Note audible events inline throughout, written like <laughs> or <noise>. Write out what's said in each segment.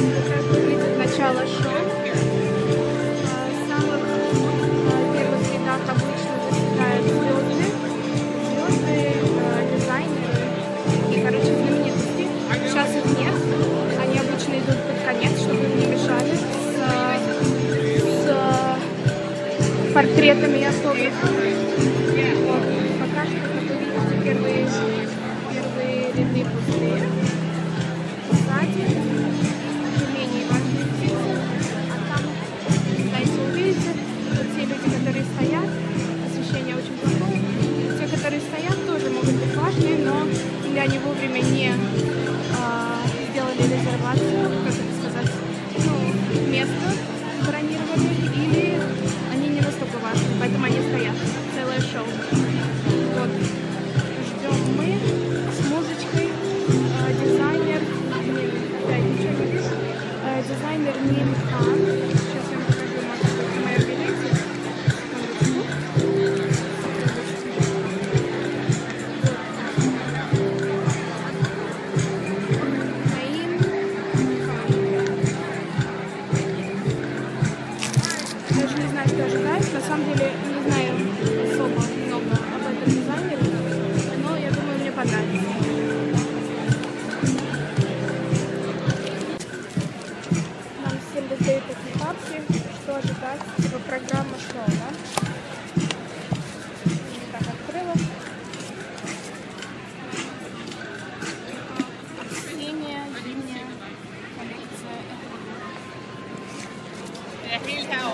как раз начало шоу. В самых а, первых обычно заседают звезды, звезды, а, дизайнеры и, короче, знаменитости. Сейчас их нет, они обычно идут под конец, чтобы не мешали, с портретами даже не знаю, что ожидать. На самом деле, не знаю особо много об этом дизайнере, но я думаю, мне понравится. Нам всем раздают такие папки, что ожидать, типа программа шоу, да? Hill House.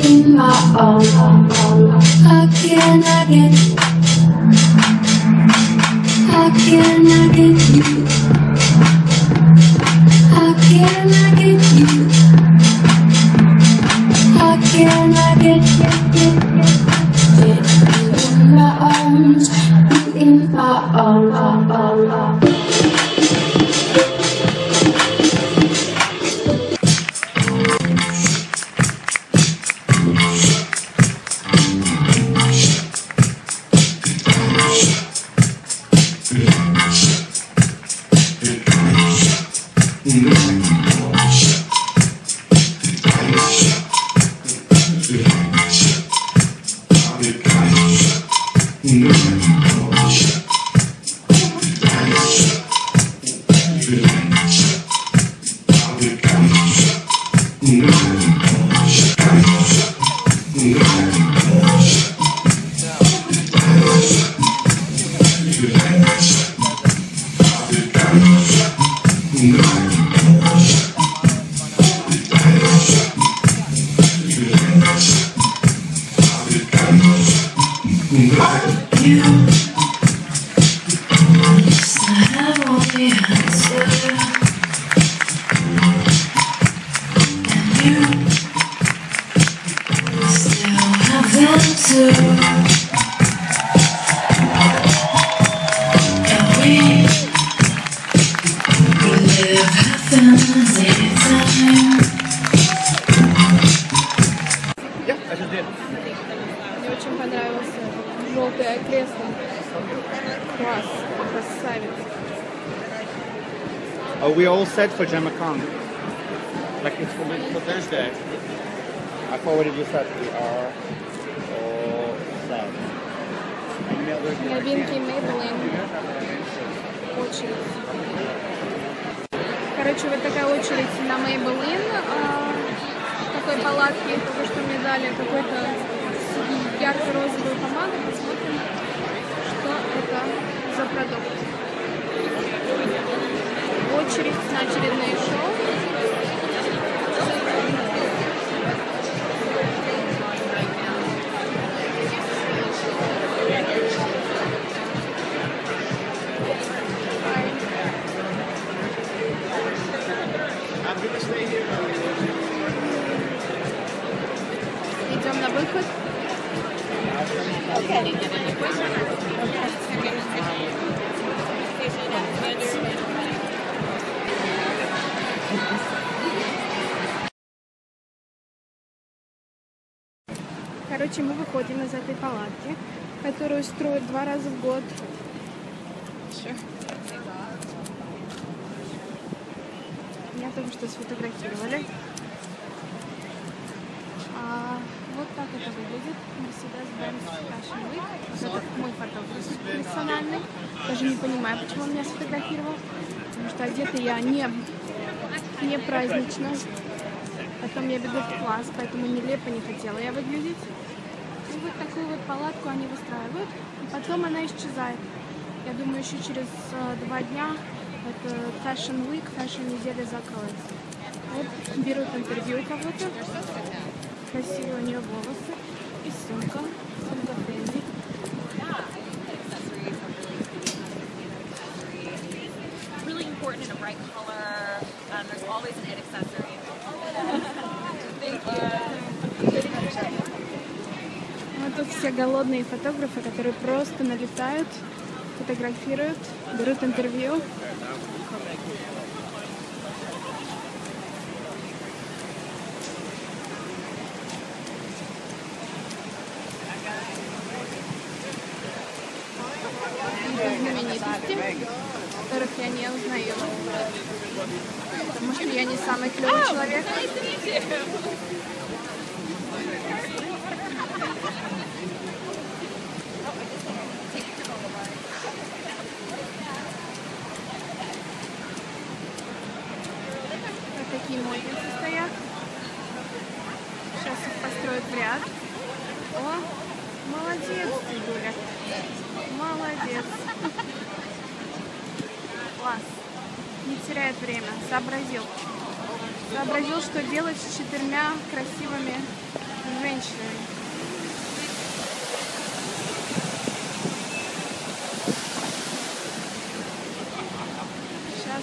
in my arms again, again, again. again. You. Желтое кресло. Класс, красавец. Are we all set for Jamacon? Like it's for, for Thursday. I forwarded you that we are all set. Новинки Maybelline. Очередь. Короче, вот такая очередь на Maybelline. а, такой палатке, потому что мне дали какой-то ярко-розовую помаду. Посмотрим, что это за продукт. Очередь на очередные шоу. Короче, мы выходим из этой палатки, которую строят два раза в год. Всё. Меня только что сфотографировали. А, вот так это выглядит. Mercedes-Benz Fashion Week. Вот это мой фотограф персональный. Даже не понимаю, почему он меня сфотографировал. Потому что одета я не, не празднично. Потом я бегу в класс, поэтому нелепо не хотела я выглядеть. И вот такую вот палатку они выстраивают. И потом она исчезает. Я думаю, еще через э, два дня это Fashion Week, Fashion неделя закроется. Вот берут интервью у кого-то. Красивые у нее волосы. И сумка. Сумка Фэнди. Um. <laughs> Thank you. Тут все голодные фотографы, которые просто налетают, фотографируют, берут интервью. Знаменитости, которых я не узнаю. Потому что я не самый клевый человек. Вот такие модницы стоят. Сейчас их построят в ряд. О, молодец, Дедуля. Молодец. Класс. не теряет время, сообразил. Сообразил, что делать с четырьмя красивыми женщинами. Сейчас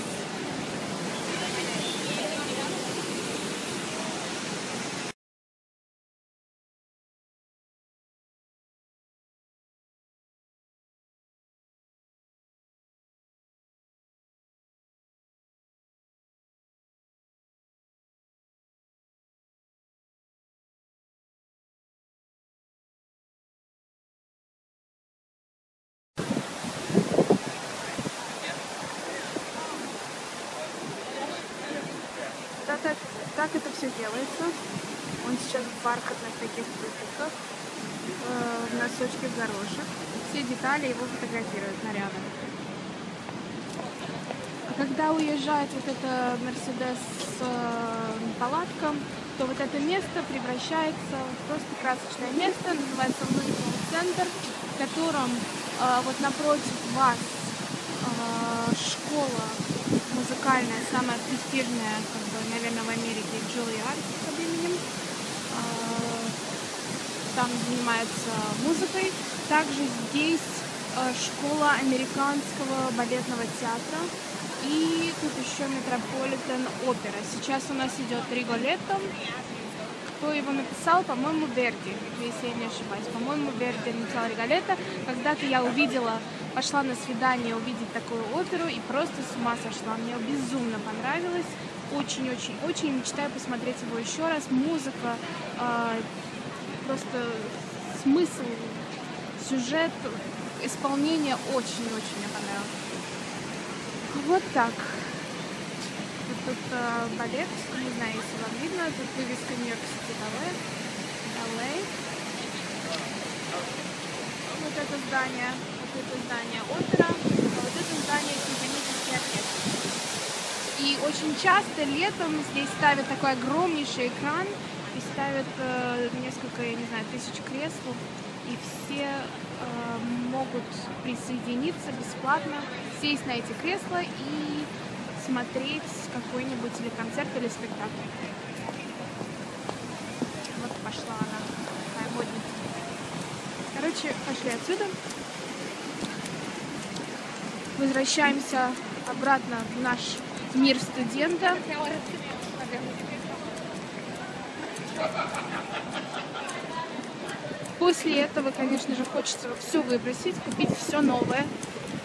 так, так, это все делается. Он сейчас в бархатных таких туфельках, э, в носочке в горошек. Все детали его фотографируют нарядом. А когда уезжает вот это Мерседес с э, палатком, то вот это место превращается в просто красочное место, называется Луизон центр, в котором э, вот напротив вас э, школа музыкальная, самая престижная, как бы, наверное, в Америке, Джулиард под именем. А, Там занимается музыкой. Также здесь а, школа американского балетного театра. И тут еще Метрополитен опера. Сейчас у нас идет Риголетто. Кто его написал? По-моему, Верди, если я не ошибаюсь. По-моему, Верди написал Риголетто. Когда-то я увидела, пошла на свидание увидеть такую оперу и просто с ума сошла. Мне безумно понравилось. Очень-очень-очень мечтаю посмотреть его еще раз. Музыка, а, просто смысл, сюжет, исполнение очень-очень мне понравилось. Вот так. Вот тут балет, не знаю, если вам видно, тут вывеска Нью-Йорк Сити Балет. Вот это здание, вот это здание опера, а вот это здание симфонический оркестр. И очень часто летом здесь ставят такой огромнейший экран и ставят э, несколько, я не знаю, тысяч кресел, и все э, могут присоединиться бесплатно, сесть на эти кресла и смотреть какой-нибудь или концерт, или спектакль. Вот пошла она, такая модница. Короче, пошли отсюда. Возвращаемся обратно в наш мир студента. После этого, конечно же, хочется все выбросить, купить все новое.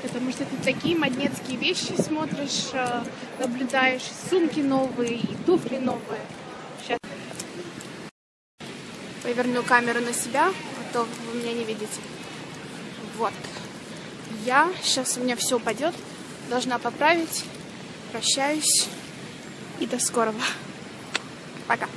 Потому что ты такие моднецкие вещи смотришь, э, наблюдаешь, сумки новые, и туфли новые. Сейчас поверну камеру на себя, а то вы меня не видите. Вот. Я, сейчас у меня все упадет, должна поправить. Прощаюсь и до скорого. Пока.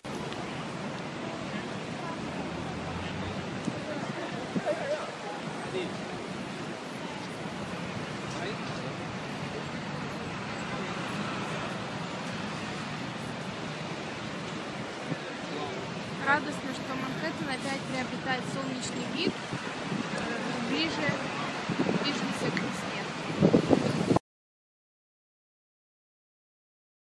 Манхэттен опять